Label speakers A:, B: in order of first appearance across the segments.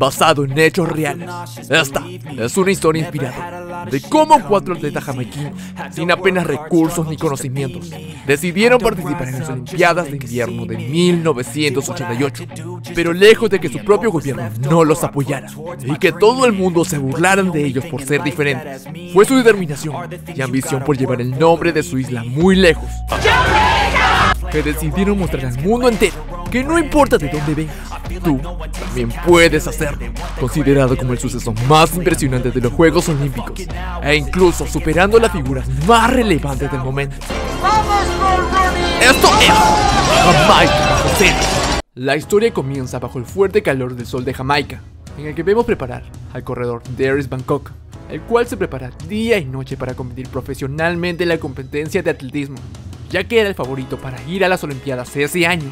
A: basado en hechos reales. Esta es una historia inspirada de cómo cuatro atletas jamaiquinos, sin apenas recursos ni conocimientos, decidieron participar en las Olimpiadas de Invierno de 1988, pero lejos de que su propio gobierno no los apoyara y que todo el mundo se burlaran de ellos por ser diferentes, fue su determinación y ambición por llevar el nombre de su isla muy lejos, que decidieron mostrar al mundo entero que no importa de dónde vengas, tú también puedes hacerlo. Considerado como el suceso más impresionante de los Juegos Olímpicos, e incluso superando las figuras más relevantes del momento. Esto es Jamaica bajo. La historia comienza bajo el fuerte calor del sol de Jamaica, en el que vemos preparar al corredor Darius Bangkok, el cual se prepara día y noche para competir profesionalmente en la competencia de atletismo, ya que era el favorito para ir a las Olimpiadas ese año.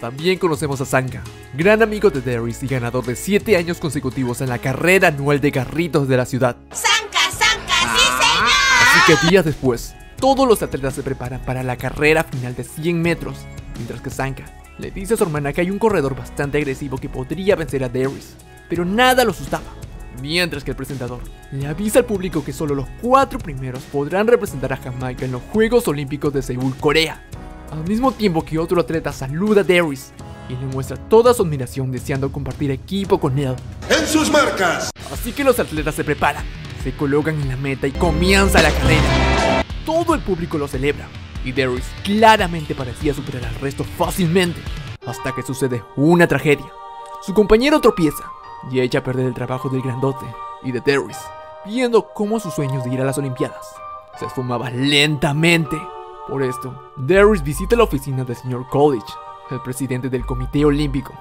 A: También conocemos a Sanka, gran amigo de Darius y ganador de 7 años consecutivos en la carrera anual de carritos de la ciudad.
B: ¡Sanca, Sanca, sí señor!
A: Así que días después, todos los atletas se preparan para la carrera final de 100 metros, mientras que Sanka le dice a su hermana que hay un corredor bastante agresivo que podría vencer a Darius, pero nada lo asustaba. Mientras que el presentador le avisa al público que solo los cuatro primeros podrán representar a Jamaica en los Juegos Olímpicos de Seúl, Corea. Al mismo tiempo que otro atleta saluda a Darius y le muestra toda su admiración deseando compartir equipo con él.
C: ¡En sus marcas!
A: Así que los atletas se preparan, se colocan en la meta y comienza la carrera. Todo el público lo celebra y Darius claramente parecía superar al resto fácilmente, hasta que sucede una tragedia. Su compañero tropieza y echa a perder el trabajo del grandote y de Darius, viendo cómo sus sueños de ir a las Olimpiadas se esfumaba lentamente. Por esto, Darius visita la oficina del señor College, el presidente del Comité Olímpico,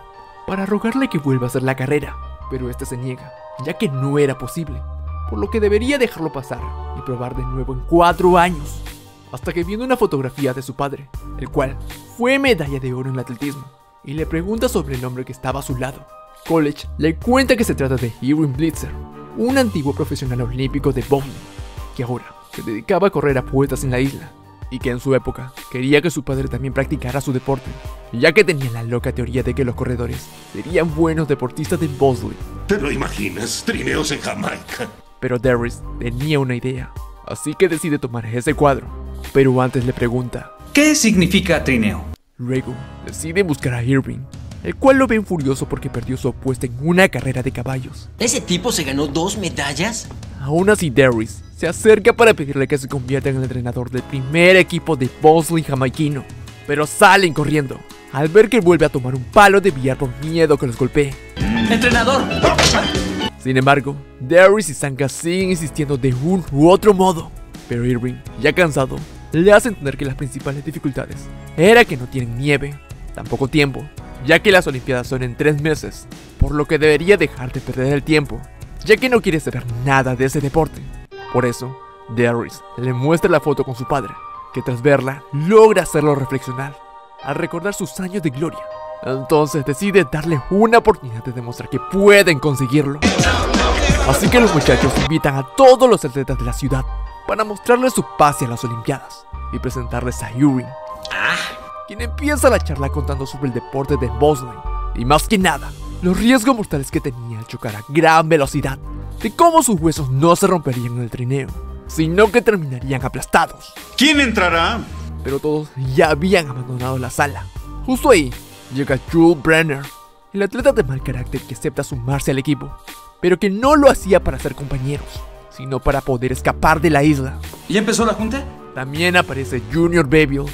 A: para rogarle que vuelva a hacer la carrera, pero este se niega, ya que no era posible, por lo que debería dejarlo pasar y probar de nuevo en cuatro años, hasta que viene una fotografía de su padre, el cual fue medalla de oro en el atletismo, y le pregunta sobre el hombre que estaba a su lado. College le cuenta que se trata de Irwin Blitzer, un antiguo profesional olímpico de bowling, que ahora se dedicaba a correr apuestas en la isla, y que en su época quería que su padre también practicara su deporte, ya que tenía la loca teoría de que los corredores serían buenos deportistas de bowling.
C: ¿Te lo imaginas? Trineos en Jamaica.
A: Pero Darius tenía una idea, así que decide tomar ese cuadro. Pero antes le pregunta,
D: ¿Qué significa trineo?
A: luego decide buscar a Irving, el cual lo ve furioso porque perdió su apuesta en una carrera de caballos.
E: ¿Ese tipo se ganó dos medallas?
A: Aún así Darius se acerca para pedirle que se convierta en el entrenador del primer equipo de bowling jamaiquino, pero salen corriendo al ver que vuelve a tomar un palo de billar por miedo que los golpee.
D: Entrenador,
A: Sin embargo, Darius y Sanka siguen insistiendo de un u otro modo. Pero Irving, ya cansado, le hace entender que las principales dificultades era que no tienen nieve, tampoco tiempo, ya que las Olimpiadas son en tres meses, por lo que debería dejar de perder el tiempo, ya que no quiere saber nada de ese deporte. Por eso, Darius le muestra la foto con su padre, que tras verla logra hacerlo reflexionar, al recordar sus años de gloria. Entonces decide darle una oportunidad de demostrar que pueden conseguirlo. Así que los muchachos invitan a todos los atletas de la ciudad para mostrarles su pase a las Olimpiadas y presentarles a Yuri, quien empieza la charla contando sobre el deporte de bowling y más que nada, los riesgos mortales que tenía al chocar a gran velocidad, de cómo sus huesos no se romperían en el trineo, sino que terminarían aplastados.
C: ¿Quién entrará?
A: Pero todos ya habían abandonado la sala. Justo ahí llega Jules Brenner, el atleta de mal carácter que acepta sumarse al equipo, pero que no lo hacía para ser compañeros, sino para poder escapar de la isla.
D: ¿ya empezó la junta?
A: También aparece Junior Bevill,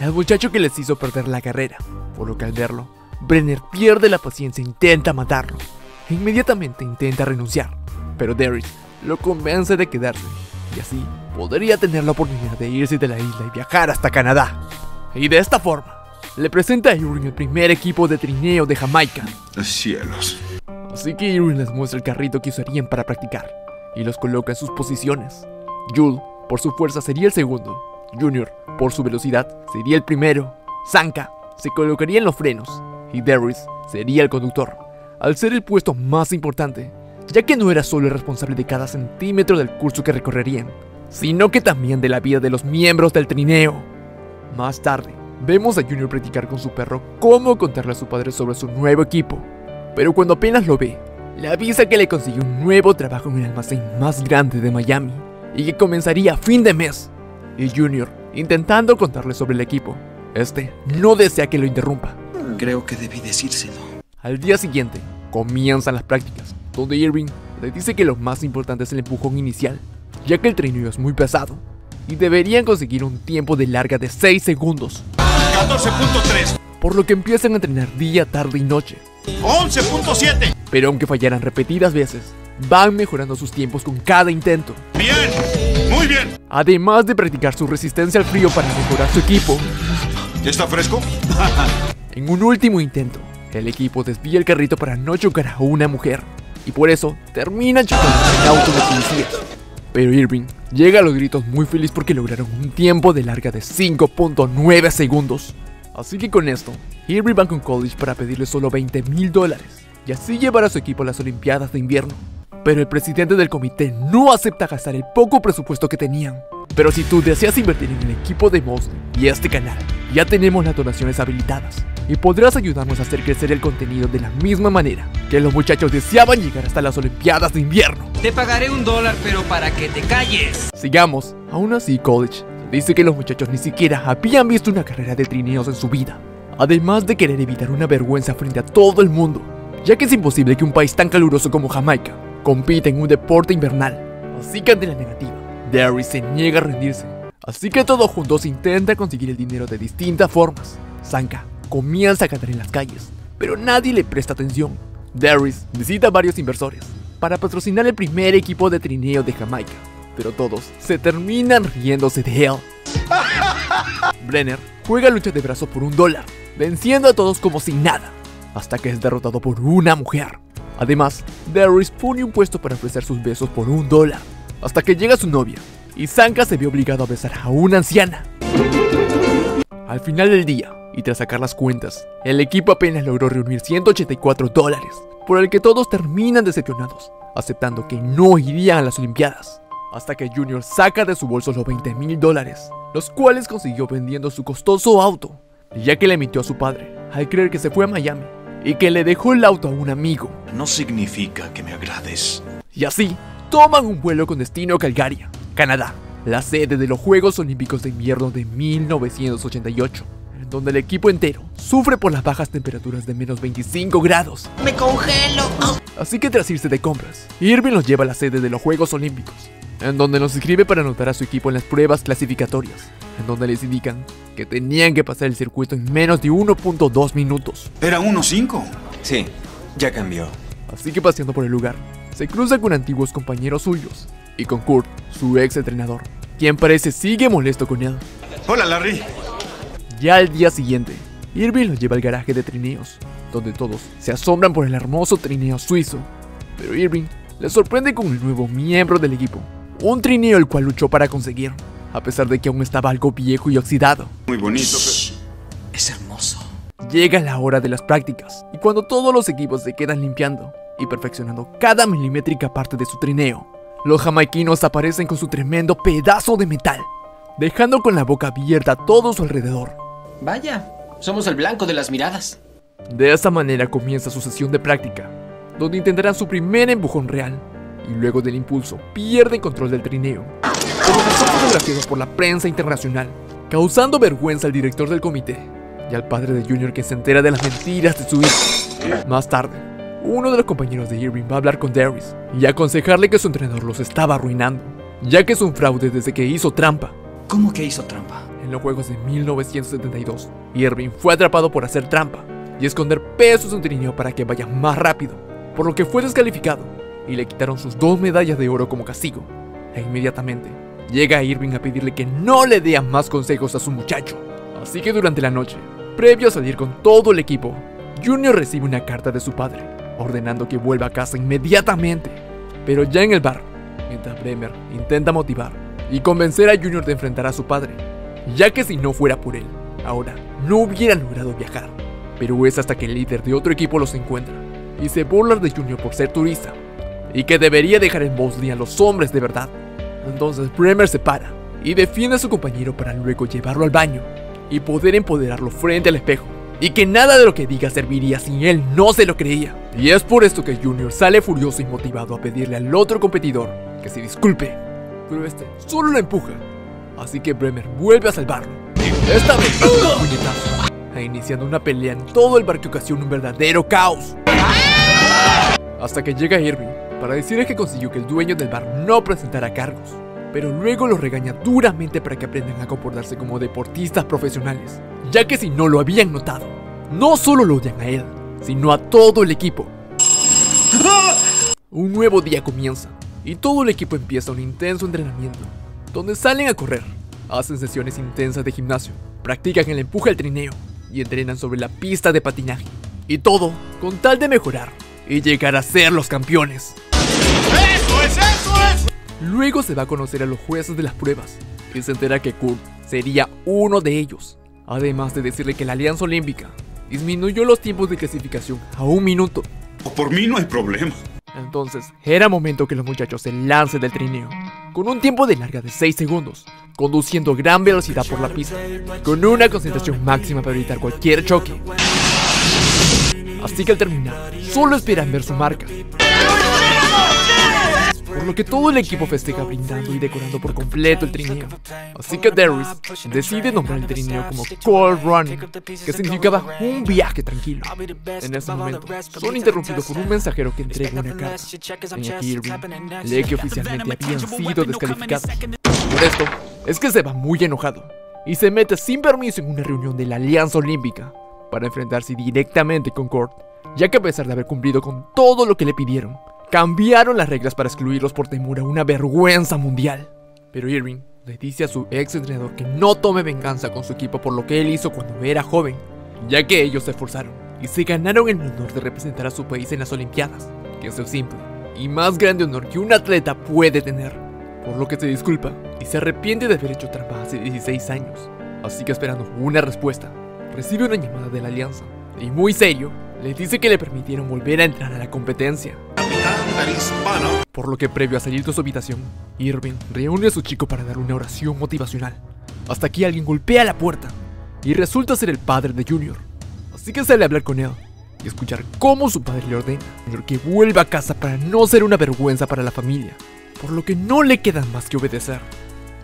A: el muchacho que les hizo perder la carrera, por lo que al verlo, Brenner pierde la paciencia e intenta matarlo. E inmediatamente intenta renunciar, pero Darius lo convence de quedarse, y así podría tener la oportunidad de irse de la isla y viajar hasta Canadá. Y de esta forma, le presenta a Irwin el primer equipo de trineo de Jamaica.
C: Cielos.
A: Así que Irwin les muestra el carrito que usarían para practicar y los coloca en sus posiciones. Jul, por su fuerza, sería el segundo. Junior, por su velocidad, sería el primero. Sanka se colocaría en los frenos y Darius sería el conductor, al ser el puesto más importante, ya que no era solo el responsable de cada centímetro del curso que recorrerían, sino que también de la vida de los miembros del trineo. Más tarde, vemos a Junior practicar con su perro cómo contarle a su padre sobre su nuevo equipo, Pero cuando apenas lo ve, le avisa que le consiguió un nuevo trabajo en el almacén más grande de Miami y que comenzaría a fin de mes. Y Junior, intentando contarle sobre el equipo, este no desea que lo interrumpa.
D: Creo que debí decírselo.
A: Al día siguiente, comienzan las prácticas, donde Irving le dice que lo más importante es el empujón inicial, ya que el trineo es muy pesado y deberían conseguir un tiempo de larga de 6 segundos,
C: 14.3.
A: por lo que empiezan a entrenar día, tarde y noche.
C: 11.7.
A: Pero aunque fallaran repetidas veces, van mejorando sus tiempos con cada intento,
C: Bien.
A: Además de practicar su resistencia al frío para mejorar su equipo.
C: ¿Está fresco?
A: En un último intento, el equipo desvía el carrito para no chocar a una mujer, y por eso terminan chocando el auto de policía. Pero Irving llega a los gritos muy feliz porque lograron un tiempo de larga de 5.9 segundos. Así que con esto, Irving va con College para pedirle solo 20 mil dólares y así llevar a su equipo a las Olimpiadas de invierno. Pero el presidente del comité no acepta gastar el poco presupuesto que tenían. Pero si tú deseas invertir en el equipo de Mosley y este canal, ya tenemos las donaciones habilitadas y podrás ayudarnos a hacer crecer el contenido de la misma manera que los muchachos deseaban llegar hasta las Olimpiadas de invierno.
E: Te pagaré un dólar, pero para que te calles.
A: Sigamos, aún así College dice que los muchachos ni siquiera habían visto una carrera de trineos en su vida, además de querer evitar una vergüenza frente a todo el mundo, ya que es imposible que un país tan caluroso como Jamaica compita en un deporte invernal. Así que ante la negativa, Derry se niega a rendirse, así que todos juntos intentan conseguir el dinero de distintas formas. Sanka comienza a cantar en las calles, pero nadie le presta atención. Darius visita varios inversores para patrocinar el primer equipo de trineo de Jamaica, pero todos se terminan riéndose de él. Brenner juega lucha de brazos por un dólar, venciendo a todos como sin nada, hasta que es derrotado por una mujer. Además, Darius pone un puesto para ofrecer sus besos por un dólar, hasta que llega su novia, y Sanka se ve obligado a besar a una anciana. Al final del día, y tras sacar las cuentas, el equipo apenas logró reunir 184 dólares, por el que todos terminan decepcionados, aceptando que no irían a las Olimpiadas. Hasta que Junior saca de su bolso los 20 mil dólares, los cuales consiguió vendiendo su costoso auto, ya que le mintió a su padre al creer que se fue a Miami y que le dejó el auto a un amigo.
C: No significa que me agrades.
A: Y así, toman un vuelo con destino a Calgary, Canadá, la sede de los Juegos Olímpicos de Invierno de 1988, en donde el equipo entero sufre por las bajas temperaturas de menos 25 grados.
B: Me congelo.
A: Así que tras irse de compras, Irving los lleva a la sede de los Juegos Olímpicos, en donde los inscribe para anotar a su equipo en las pruebas clasificatorias, en donde les indican que tenían que pasar el circuito en menos de 1.2 minutos.
D: ¿Era 1-5?
E: Sí, ya cambió.
A: Así que paseando por el lugar, se cruza con antiguos compañeros suyos y con Kurt, su ex entrenador, quien parece sigue molesto con él.
C: Hola, Larry.
A: Ya al día siguiente, Irving los lleva al garaje de trineos, donde todos se asombran por el hermoso trineo suizo. Pero Irving les sorprende con el nuevo miembro del equipo, un trineo el cual luchó para conseguir, a pesar de que aún estaba algo viejo y oxidado.
C: Muy bonito.
E: Es hermoso.
A: Llega la hora de las prácticas, y cuando todos los equipos se quedan limpiando y perfeccionando cada milimétrica parte de su trineo, los jamaiquinos aparecen con su tremendo pedazo de metal, dejando con la boca abierta a todo su alrededor.
E: Vaya, somos el blanco de las miradas.
A: De esa manera comienza su sesión de práctica, donde intentarán su primer empujón real, y luego del impulso pierden control del trineo, son fotografiados por la prensa internacional, causando vergüenza al director del comité y al padre de Junior que se entera de las mentiras de su hijo. Más tarde, uno de los compañeros de Irving va a hablar con Darius y aconsejarle que su entrenador los estaba arruinando, ya que es un fraude desde que hizo trampa.
D: ¿Cómo que hizo trampa?
A: En los Juegos de 1972, Irving fue atrapado por hacer trampa y esconder pesos en trineo para que vaya más rápido, por lo que fue descalificado y le quitaron sus dos medallas de oro como castigo. E inmediatamente llega Irving a pedirle que no le dé más consejos a su muchacho. Así que durante la noche, previo a salir con todo el equipo, Junior recibe una carta de su padre, ordenando que vuelva a casa inmediatamente. Pero ya en el bar, mientras Bremer intenta motivar y convencer a Junior de enfrentar a su padre, ya que si no fuera por él, ahora no hubiera logrado viajar. Pero es hasta que el líder de otro equipo los encuentra y se burla de Junior por ser turista y que debería dejar en Mosley a los hombres de verdad. Entonces Bremer se para y defiende a su compañero para luego llevarlo al baño y poder empoderarlo frente al espejo y que nada de lo que diga serviría si él no se lo creía. Y es por esto que Junior sale furioso y motivado a pedirle al otro competidor que se disculpe, pero este solo lo empuja. Así que Bremer vuelve a salvarlo. Esta vez puñetazo, e iniciando una pelea en todo el bar que ocasiona un verdadero caos. Hasta que llega Irving para decirle que consiguió que el dueño del bar no presentara cargos, pero luego los regaña duramente para que aprendan a comportarse como deportistas profesionales, ya que si no lo habían notado, no solo lo odian a él, sino a todo el equipo. Un nuevo día comienza y todo el equipo empieza un intenso entrenamiento, donde salen a correr, hacen sesiones intensas de gimnasio, practican el empuje al trineo y entrenan sobre la pista de patinaje. Y todo con tal de mejorar y llegar a ser los campeones.
C: ¡Eso es, eso es!
A: Luego se va a conocer a los jueces de las pruebas y se entera que Kurt sería uno de ellos, además de decirle que la Alianza Olímpica disminuyó los tiempos de clasificación a un minuto.
C: Por mí no hay problema.
A: Entonces, era momento que los muchachos se lancen del trineo, con un tiempo de larga de 6 segundos, conduciendo a gran velocidad por la pista, con una concentración máxima para evitar cualquier choque. Así que al terminar, solo esperan ver su marca. Lo que todo el equipo festeja brindando y decorando por completo el trineo. Así que Darius decide nombrar el trineo como Cold Running, que significaba un viaje tranquilo. En ese momento, son interrumpidos por un mensajero que entrega una carta. En Irving lee que oficialmente habían sido descalificados. Por esto, es que se va muy enojado y se mete sin permiso en una reunión de la Alianza Olímpica para enfrentarse directamente con Kurt, ya que a pesar de haber cumplido con todo lo que le pidieron, cambiaron las reglas para excluirlos por temor a una vergüenza mundial. Pero Irving le dice a su ex entrenador que no tome venganza con su equipo por lo que él hizo cuando era joven, ya que ellos se esforzaron y se ganaron el honor de representar a su país en las Olimpiadas, que es el simple y más grande honor que un atleta puede tener, por lo que se disculpa y se arrepiente de haber hecho trampa hace 16 años. Así que esperando una respuesta, recibe una llamada de la alianza y muy serio, le dice que le permitieron volver a entrar a la competencia. Por lo que previo a salir de su habitación, Irving reúne a su chico para dar una oración motivacional. Hasta que alguien golpea la puerta y resulta ser el padre de Junior. Así que sale a hablar con él y escuchar cómo su padre le ordena que vuelva a casa para no ser una vergüenza para la familia. Por lo que no le queda más que obedecer.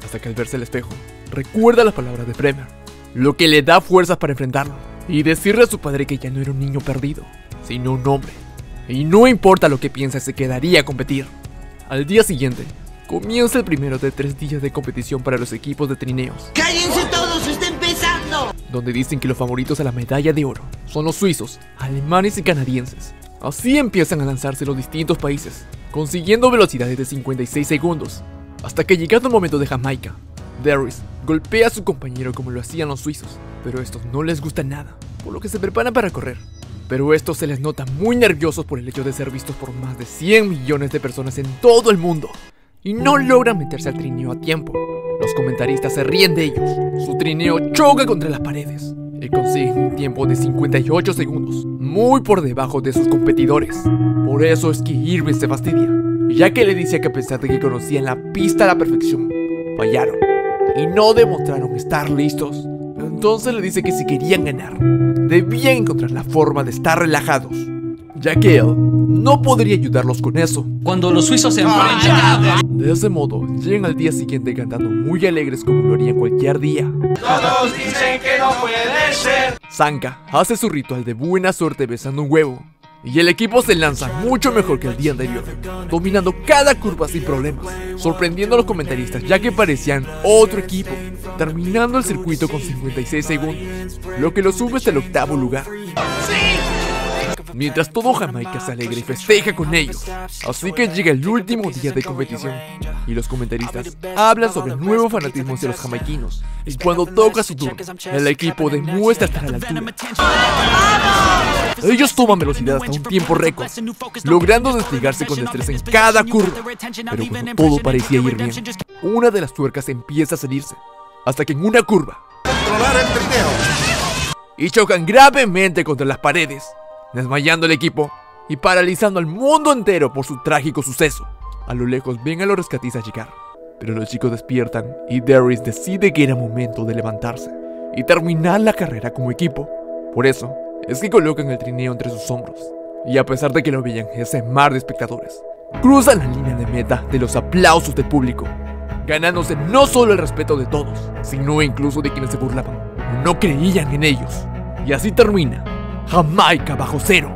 A: Hasta que al verse al espejo, recuerda las palabras de Bremer, lo que le da fuerzas para enfrentarlo y decirle a su padre que ya no era un niño perdido, sino un hombre. Y no importa lo que piensa, se quedaría a competir. Al día siguiente, comienza el primero de tres días de competición para los equipos de trineos,
B: ¡Cállense todos! ¡Está empezando!
A: donde dicen que los favoritos a la medalla de oro son los suizos, alemanes y canadienses. Así empiezan a lanzarse los distintos países, consiguiendo velocidades de 56 segundos, hasta que llegado el momento de Jamaica, Darius golpea a su compañero como lo hacían los suizos, pero a estos no les gusta nada, por lo que se preparan para correr. Pero estos se les nota muy nerviosos por el hecho de ser vistos por más de 100 millones de personas en todo el mundo, y no logran meterse al trineo a tiempo. Los comentaristas se ríen de ellos, su trineo choca contra las paredes, y consiguen un tiempo de 58 segundos, muy por debajo de sus competidores. Por eso es que Irving se fastidia, ya que le dice que a pesar de que conocían la pista a la perfección, fallaron y no demostraron estar listos. Entonces le dice que si querían ganar, debían encontrar la forma de estar relajados, ya que él no podría ayudarlos con eso.
E: Cuando los suizos se enfrentan.
A: De ese modo, llegan al día siguiente cantando muy alegres como lo harían cualquier día.
C: Todos dicen que no puede ser.
A: Sanka hace su ritual de buena suerte besando un huevo. Y el equipo se lanza mucho mejor que el día anterior, dominando cada curva sin problemas, sorprendiendo a los comentaristas ya que parecían otro equipo, terminando el circuito con 56 segundos, lo que lo sube hasta el octavo lugar. Mientras todo Jamaica se alegra y festeja con ellos. Así que llega el último día de competición y los comentaristas hablan sobre el nuevo fanatismo hacia los jamaiquinos. Y cuando toca su turno, el equipo demuestra estar a la altura. Ellos toman velocidad hasta un tiempo récord, logrando desplegarse con destreza en cada curva. Pero cuando todo parecía ir bien, una de las tuercas empieza a salirse, hasta que en una curva,
C: Controlar el trineo.
A: y chocan gravemente contra las paredes, desmayando el equipo y paralizando al mundo entero por su trágico suceso. A lo lejos ven a los rescatistas llegar, pero los chicos despiertan y Darius decide que era momento de levantarse y terminar la carrera como equipo. Por eso, es que colocan el trineo entre sus hombros Y a pesar de que lo veían ese mar de espectadores, cruzan la línea de meta de los aplausos del público, ganándose no solo el respeto de todos, sino incluso de quienes se burlaban no creían en ellos. Y así termina Jamaica bajo cero.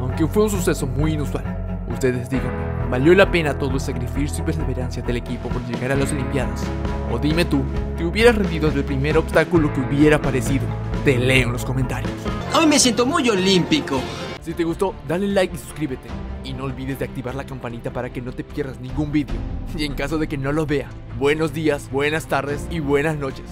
A: Aunque fue un suceso muy inusual, ustedes díganme, ¿valió la pena todo el sacrificio y perseverancia del equipo por llegar a las Olimpiadas? O dime tú, ¿te hubieras rendido del primer obstáculo que hubiera aparecido? Te leo en los comentarios.
B: Hoy me siento muy olímpico.
A: Si te gustó, dale like y suscríbete. Y no olvides de activar la campanita para que no te pierdas ningún vídeo. Y en caso de que no lo vea, buenos días, buenas tardes y buenas noches.